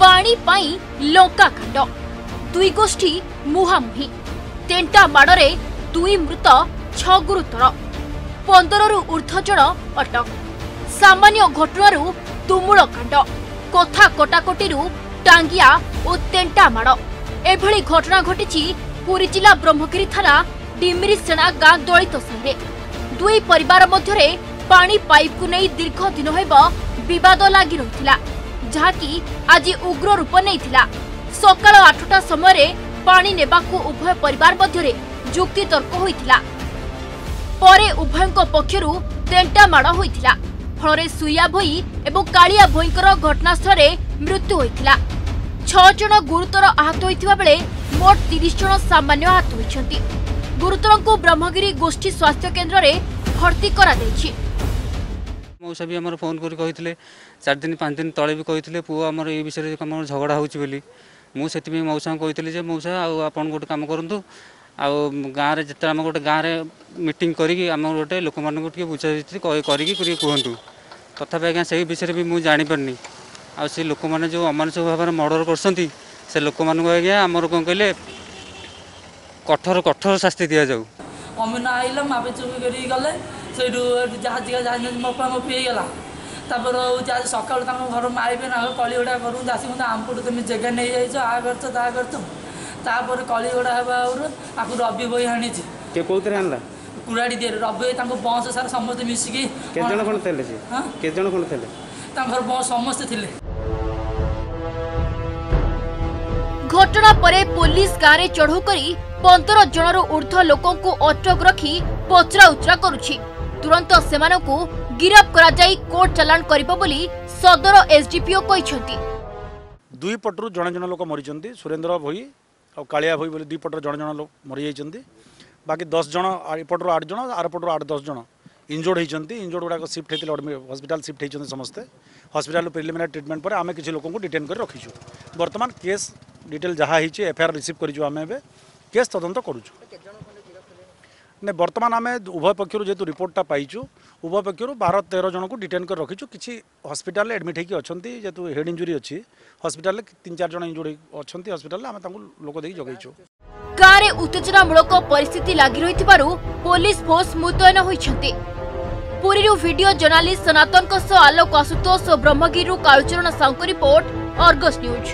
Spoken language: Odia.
ପାଣି ପାଇଁ ଲଙ୍କାକାଣ୍ଡ ଦୁଇ ଗୋଷ୍ଠୀ ମୁହାଁମୁହିଁ ତେଣ୍ଟା ମାଡ଼ରେ ଦୁଇ ମୃତ ଛଅ ଗୁରୁତର ପନ୍ଦରରୁ ଉର୍ଦ୍ଧ୍ୱ ଜଣ ଅଟକ। ସାମାନ୍ୟ ଘଟଣାରୁ ତୁମୁଳ କାଣ୍ଡ କଥା କଟାକଟିରୁ ଟାଙ୍ଗିଆ ଓ ତେଣ୍ଟା ମାଡ଼। ଏଭଳି ଘଟଣା ଘଟିଛି ପୁରୀ ଜିଲ୍ଲା ବ୍ରହ୍ମଗିରି ଥାନା ଡିମିରିସେଣା ଗାଁ ଦଳିତ ସାହିରେ। ଦୁଇ ପରିବାର ମଧ୍ୟରେ ପାଣି ପାଇପକୁ ନେଇ ଦୀର୍ଘ ଦିନ ହେବ ବିବାଦ ଲାଗି ରହିଥିଲା। ଯାହାକି ଆଜି ଉଗ୍ର ରୂପ ନେଇଥିଲା। ସକାଳ ଆଠଟା ସମୟରେ ପାଣି ନେବାକୁ ଉଭୟ ପରିବାର ମଧ୍ୟରେ ଯୁକ୍ତିତର୍କ ହୋଇଥିଲା। ପରେ ଉଭୟଙ୍କ ପକ୍ଷରୁ ତେଣ୍ଟା ମାଡ଼ ହୋଇଥିଲା। ଫଳରେ ସୁଇଆ ଭୋଇ ଏବଂ କାଳିଆ ଭୋଇଙ୍କର ଘଟଣାସ୍ଥଳରେ ମୃତ୍ୟୁ ହୋଇଥିଲା। ଛଅ ଜଣ ଗୁରୁତର ଆହତ ହୋଇଥିବା ବେଳେ ମୋଟ ତିରିଶ ଜଣ ସାମାନ୍ୟ ଆହତ ହୋଇଛନ୍ତି। ଗୁରୁତରଙ୍କୁ ବ୍ରହ୍ମଗିରି ଗୋଷ୍ଠୀ ସ୍ୱାସ୍ଥ୍ୟ କେନ୍ଦ୍ରରେ ଭର୍ତ୍ତି କରାଯାଇଛି। ମଉସା ବି ଆମର ଫୋନ୍ କରି କହିଥିଲେ ଚାରି ଦିନ ପାଞ୍ଚ ଦିନ ତଳେ ବି କହିଥିଲେ ପୁଅ ଆମର ଏଇ ବିଷୟରେ ଆମର ଝଗଡ଼ା ହେଉଛି ବୋଲି। ମୁଁ ସେଥିପାଇଁ ମଉସାଙ୍କୁ କହିଥିଲି ଯେ ମଉସା ଆଉ ଆପଣ ଗୋଟେ କାମ କରନ୍ତୁ। ଆଉ ଗାଁରେ ଯେତେବେଳେ ଆମେ ଗୋଟେ ଗାଁରେ ମିଟିଂ କରିକି ଆମର ଗୋଟେ ଲୋକମାନଙ୍କୁ ଟିକେ ବୁଝାବୁଝି କରିକି ଟିକେ କୁହନ୍ତୁ। ତଥାପି ଆଜ୍ଞା ସେଇ ବିଷୟରେ ବି ମୁଁ ଜାଣିପାରୁନି। ଆଉ ସେ ଲୋକମାନେ ଯେଉଁ ଅମାନସିକ ଭାବରେ ମର୍ଡ଼ର କରୁଛନ୍ତି ସେ ଲୋକମାନଙ୍କୁ ଆଜ୍ଞା ଆମର କ'ଣ କହିଲେ କଠୋର କଠୋର ଶାସ୍ତି ଦିଆଯାଉ। ଅମିନ ଆଇଲା ମାପେ ଚୁପି କରିକି ଗଲେ। ସେଇଠୁ ଯାହା ଯିଏ ଯାହା ମପା ମପି ହେଇଗଲା। ତାପରେ ହେଉଛି ଆଜି ସକାଳୁ ତାଙ୍କ ଘର ମାରିବେ ନା କଳିଗୁଡ଼ା ଘରକୁ ଆସିବୁ ଆମପଟୁ ତୁମେ ଜାଗା ନେଇଯାଇଛ ଆ କରୁଛ ତା କରୁଛ। ତାପରେ କଳିଗୁଡ଼ା ହେବା ଆହୁରି ଆକୁ ରବି ବହି ଆଣିଛି କେ କୋଉଥିରେ ଆଣିଲା କୁରାଡ଼ି ଦିଏ ରବି ବହି ତାଙ୍କ ବଂଶ ସାରା ସମସ୍ତେ ମିଶିକି କେତେ ଜଣ ଖଣ୍ଡେ ଥିଲେ ସେ? କେତେ ଜଣ ଖଣ୍ଡେ ଥିଲେ? ତାଙ୍କ ଘର ବଂଶ ସମସ୍ତେ ଥିଲେ। ଘଟଣା ପରେ ପୋଲିସ ଗାଁରେ ଚଢ଼ଉ କରି ପନ୍ଦର ଜଣରୁ ଉର୍ଦ୍ଧ୍ୱ ଲୋକଙ୍କୁ ଅଟକ ରଖି ପଚରାଉଚରା କରୁଛି। ତୁରନ୍ତ ସେମାନଙ୍କୁ ଗିରଫ କରାଯାଇ କୋର୍ଟ ଚାଲାଣ କରିବ ବୋଲି ସଦର ଏସ୍ଡିପିଓ କହିଛନ୍ତି ଦୁଇ ପଟରୁ ଜଣେ ଜଣ ଲୋକ ମରିଛନ୍ତି ସୁରେନ୍ଦ୍ର ଭୋଇ ଆଉ କାଳିଆ ଭୋଇ ବୋଲି ଦୁଇ ପଟରୁ ଜଣେ ଜଣ ଲୋକ ମରିଯାଇଛନ୍ତି ବାକି ଦଶ ଜଣ ଆ- ଏପଟରୁ ଆଠ ଜଣ ଆର ପଟରୁ ଆଠ ଦଶ ଜଣ ଇଞ୍ଜୋର୍ଡ ହେଇଛନ୍ତି ଇଞ୍ଜୋର୍ଡ ଗୁଡ଼ାକ ସିଫ୍ଟ ହେଇଥିଲେ ହସ୍ପିଟାଲ ସିଫ୍ଟ ହେଇଛନ୍ତି ସମସ୍ତେ ହସ୍ପିଟାଲ ପ୍ରିଲିମିନାରୀ ଟ୍ରିଟମେଣ୍ଟ ପରେ ଆମେ କିଛି ଲୋକଙ୍କୁ ଡିଟେନ୍ କରି ରଖିଛୁ। ବର୍ତ୍ତମାନ କେସ୍ ଡିଟେଲ୍ ଯାହା ହେଇଛି ଏଫଆଇଆର୍ ରିସିଭ୍ କରିଛୁ ଆମେ ଏବେ। କେସ୍ ତଦନ୍ତ କରୁଛୁ। ନା ବର୍ତ୍ତମାନ ଆମେ ଉଭୟ ପକ୍ଷରୁ ଯେହେତୁ ରିପୋର୍ଟଟା ପାଇଛୁ ଉଭୟ ପକ୍ଷରୁ ବାର ତେର ଜଣଙ୍କୁ ଡିଟେନ୍ କରି ରଖିଛୁ କିଛି ହସ୍ପିଟାଲରେ ଆଡ଼ମିଟ୍ ହେଇକି ଅଛନ୍ତି ଯେହେତୁ ହେଡ୍ ଇଞ୍ଜୁରି ଅଛି ହସ୍ପିଟାଲରେ ତିନି ଚାରି ଜଣ ଇଞ୍ଜୁରି ଅଛନ୍ତି ହସ୍ପିଟାଲରେ ଆମେ ତାଙ୍କୁ ଲୋକ ଦେଇକି ଜଗେଇଛୁ ଗାଁରେ ଉତ୍ତେଜନାମୂଳକ ପରିସ୍ଥିତି ଲାଗି ରହିଥିବାରୁ ପୋଲିସ ଫୋର୍ସ ମୁତୟନ ହୋଇଛନ୍ତି ପୁରୀରୁ ଭିଡିଓ ଜର୍ଣ୍ଣାଲିଷ୍ଟ ସନାତନଙ୍କ ସହ ଆଲୋକ ଆଶୁତୋଷ ଓ ବ୍ରହ୍ମଗିରିରୁ କାଳୁଚରଣ ସାହୁଙ୍କ ରିପୋର୍ଟ ଅର୍ଗସ୍ ନ୍ୟୁଜ୍